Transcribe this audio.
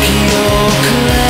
記憶へ